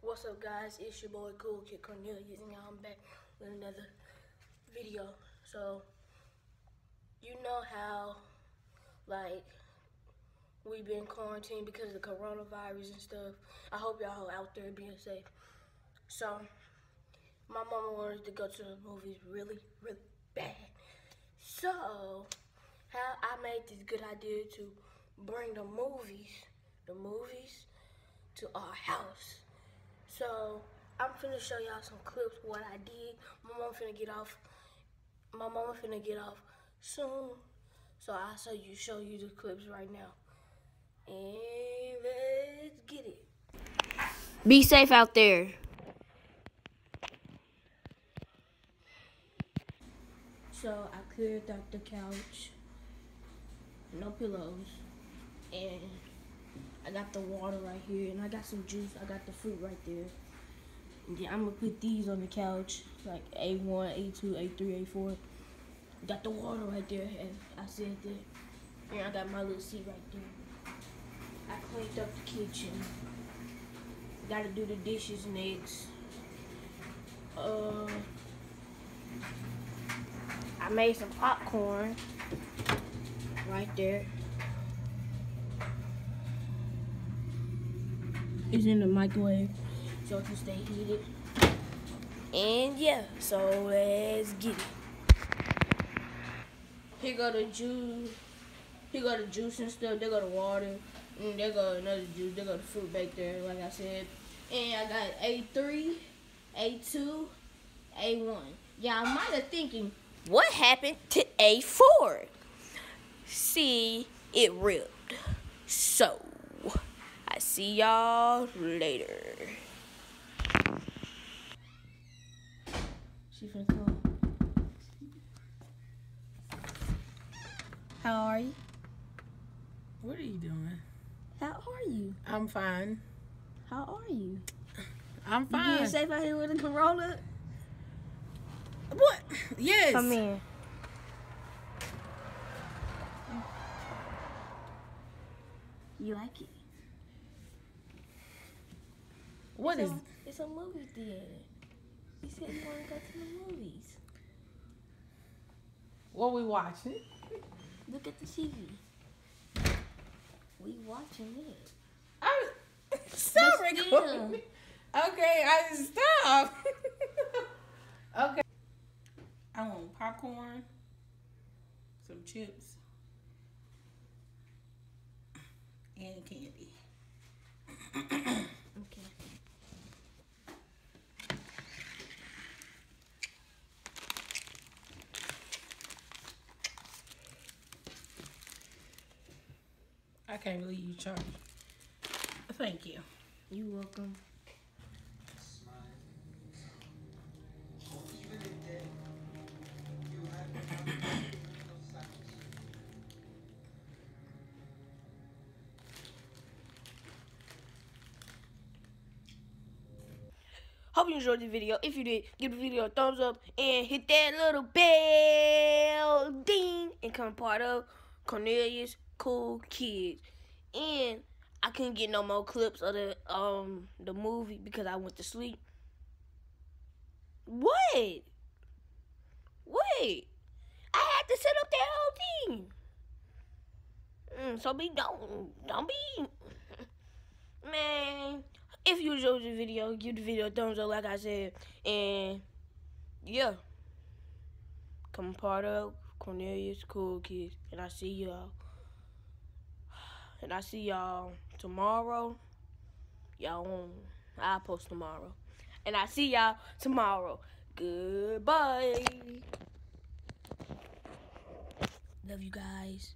What's up, guys? It's your boy Cool Kid Cornelius, and I'm back with another video. So, you know how, like, we've been quarantined because of the coronavirus and stuff. I hope y'all out there being safe. So, my mama wanted to go to the movies really, really bad. So, how I made this good idea to bring the movies, the movies, to our house. So I'm finna show y'all some clips what I did. My mom finna get off. My mama finna get off soon. So I'll show you show you the clips right now. And let's get it. Be safe out there. So I cleared out the couch. No pillows. And I got the water right here, and I got some juice. I got the fruit right there. And I'm gonna put these on the couch, like A1, A2, A3, A4. Got the water right there, and I said that. And I got my little seat right there. I cleaned up the kitchen. Gotta do the dishes next. Uh, I made some popcorn right there. Is in the microwave so it can stay heated. And yeah, so let's get it. Here go the juice. Here go the juice and stuff. There go the water. And there go another juice. There go the fruit back there, like I said. And I got A3, A2, A1. Y'all might have thinking, what happened to A4? See, it ripped. So, see y'all later. She finna come. How are you? What are you doing? How are you? I'm fine. How are you? I'm fine. You being safe out here with the corona? What? Yes. Come in. You like it? What it's is? A, it's a movie theater. You said you want to go to the movies. What we watching? Look at the TV. We watching it. I stop recording. Okay, I stop. okay. I want popcorn, some chips, and candy. I can't believe you charged. Thank you. You're welcome. Hope you enjoyed the video. If you did, give the video a thumbs up and hit that little bell ding and come part of Cornelius cool kids. And I couldn't get no more clips of the um the movie because I went to sleep. What? Wait. I had to set up that whole thing. Mm, so be don't don't be man. If you enjoyed the video, give the video a thumbs up like I said. And yeah. Come part of Cornelius Cool Kids. And I see y'all. And I see y'all tomorrow. Y'all I'll post tomorrow. And I see y'all tomorrow. Goodbye. Love you guys.